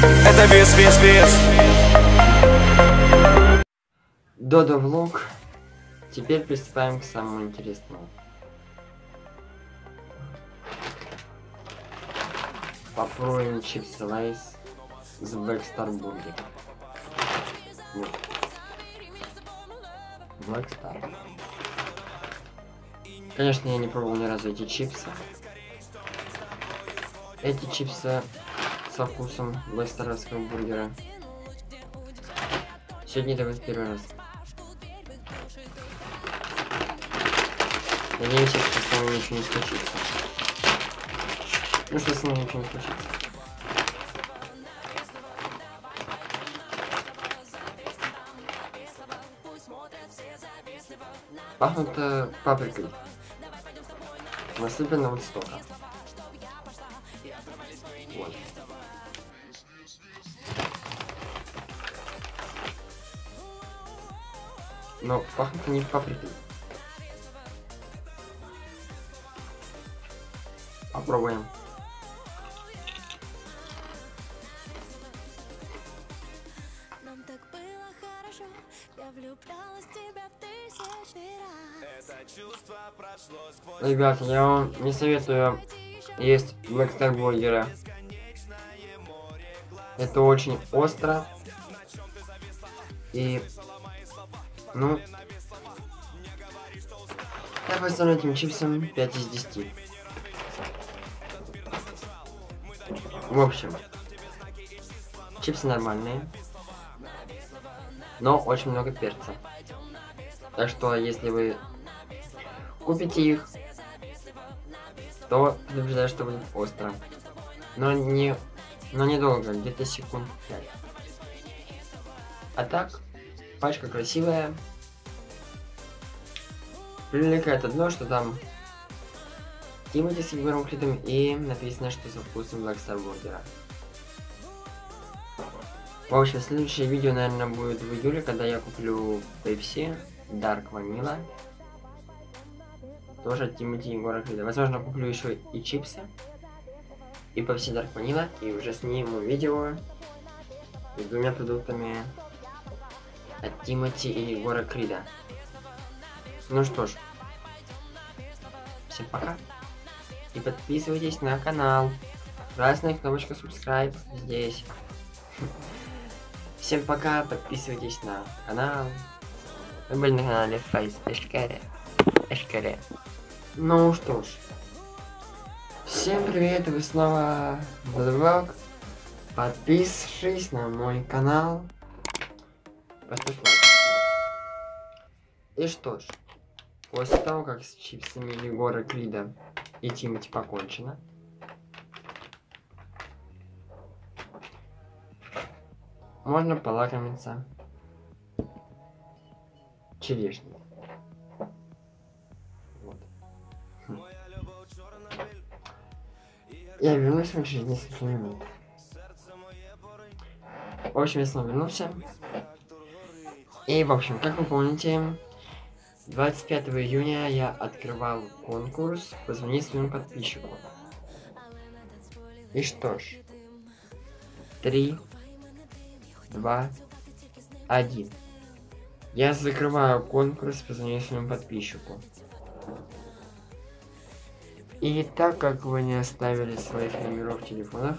Это без, без, без Додо влог. Теперь приступаем к самому интересному. Попробуем чипсы лейс с Black Star Burger. Вот. Конечно, я не пробовал ни разу эти чипсы. Эти чипсы со вкусом блэкстаровского бургера. Сегодня это будет первый раз. Надеюсь, что с вами ничего не случится. Ну что с вами ничего не случится. Пахнут э, паприкой. Насыпано вот столько. Но пахнут они паприкой. Попробуем. Нам так было хорошо, я влюблялась в тебя в тысячи раз. Ребята, я вам не советую есть Black Star бургера. Это очень остро. И, ну, я поставлю этим чипсам 5 из 10. В общем, чипсы нормальные, но очень много перца. Так что, если вы купите их, то предупреждаю, что будет остро. Но не, но недолго, где-то секунд 5. А так, пачка красивая. Привлекает одно, что там Тимати с Егором Кридом и написано, что со вкусом Black Burger. В общем, следующее видео, наверное, будет в июле, когда я куплю Pepsi Dark Vanilla. Тоже от Тимати Егора Крида. Возможно, куплю еще и чипсы. И Pepsi Dark Vanilla. И уже сниму видео с двумя продуктами от Тимати и Егора Крида. Ну что ж. Всем пока. И подписывайтесь на канал. Красная кнопочка subscribe здесь. Всем пока, подписывайтесь на канал. Мы были на канале Фейс Эшкаре. Эшкаре. Ну что ж. Всем привет, вы снова в Подписывайтесь на мой канал. И что ж, после того, как с чипсами Егора Крида и Тимати покончено, можно полакомиться черешней. Вот. Хм. Я вернусь вам через несколько минут. В общем, я снова вернулся. И, в общем, как вы помните, 25 июня я открывал конкурс «Позвони своему подписчику». И что ж, 3, 2, 1. Я закрываю конкурс «Позвони своему подписчику». И так как вы не оставили своих номеров телефонов,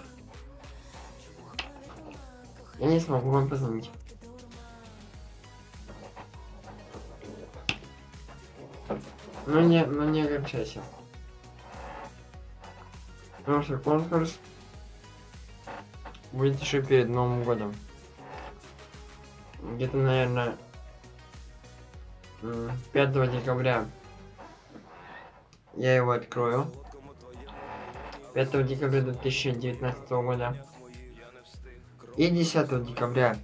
я не смогу вам позвонить. Ну не, ну не огорчайся. Потому что конкурс будет еще перед Новым годом. Где-то, наверное, 5 декабря я его открою. 5 декабря 2019 года. И 10 декабря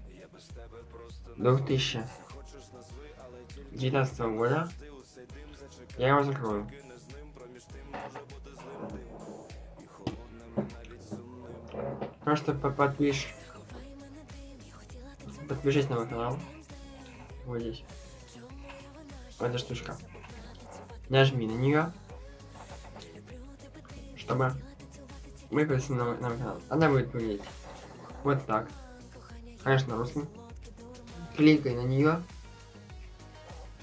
2019 года я его закрою. Просто по подпишь. Подпишись на мой канал. Вот здесь. Вот эта штучка. Нажми на нее. Чтобы выписать на, на мой канал. Она будет выглядеть Вот так. Конечно, на русском. Кликай на нее,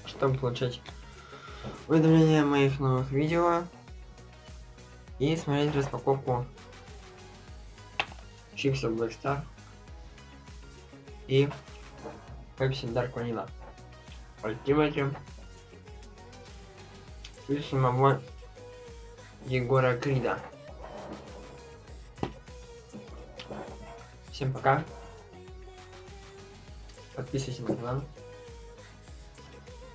чтобы получать уведомления моих новых видео и смотреть распаковку чипсов Black Star и Pepsi Dark Vanilla Ultimate и самого Егора Крида. Всем пока. Подписывайся на канал.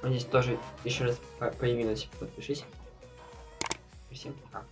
Здесь тоже еще раз по- появилось. Подпишись. Всем пока.